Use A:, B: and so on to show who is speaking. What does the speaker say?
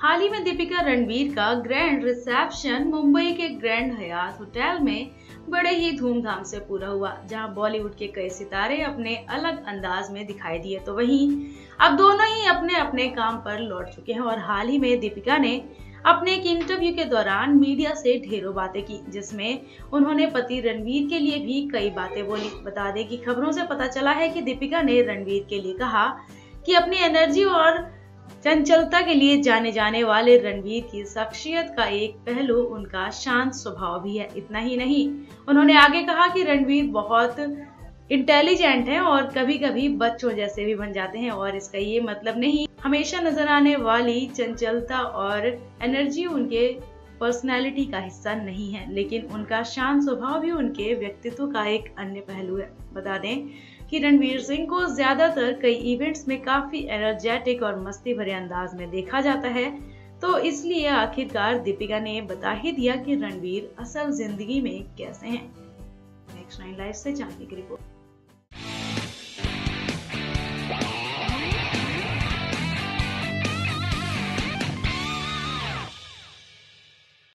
A: हाल ही में दीपिका रणवीर का grand reception Mumbai के ग्रैंड हयात होटल में बड़े ही धूमधाम से पूरा हुआ, जहाँ बॉलीवुड के कई सितारे अपने अलग अंदाज में दिखाई दिए। तो वहीं अब दोनों ही अपने अपने काम पर लौट चुके हैं और हाल ही में दीपिका ने अपने एक इंटरव्यू के दौरान मीडिया से ढेरों बातें की, जिसमें उन्होंने पति रणवीर के लिए भी कई बातें बोली। बता दें कि खबरों से पता चला है कि दीपिका ने रणवीर के लिए कहा कि अपनी एनर्जी और चंचलता के लिए जाने जाने वाले रणवीर की शख्सियत का एक पहलू उनका शांत स्वभाव भी है, इतना ही नहीं। उन्होंने आगे कहा कि रणवीर बहुत इंटेलिजेंट हैं और कभी कभी बच्चों जैसे भी बन जाते हैं और इसका ये मतलब नहीं, हमेशा नज़र आने वाली चंचलता और एनर्जी उनके पर्सनैलिटी का हिस्सा नहीं है, लेकिन उनका शांत स्वभाव भी उनके व्यक्तित्व का एक अन्य पहलू है। बता दें कि रणवीर सिंह को ज़्यादातर कई इवेंट्स में काफ़ी एनर्जेटिक और मस्ती भरे अंदाज में देखा जाता है तो इसलिए आखिरकार दीपिका ने बता ही दिया कि रणवीर असल ज़िंदगी में कैसे हैं। नेक्स्ट नाइन लाइफ से जानने की रिपोर्ट।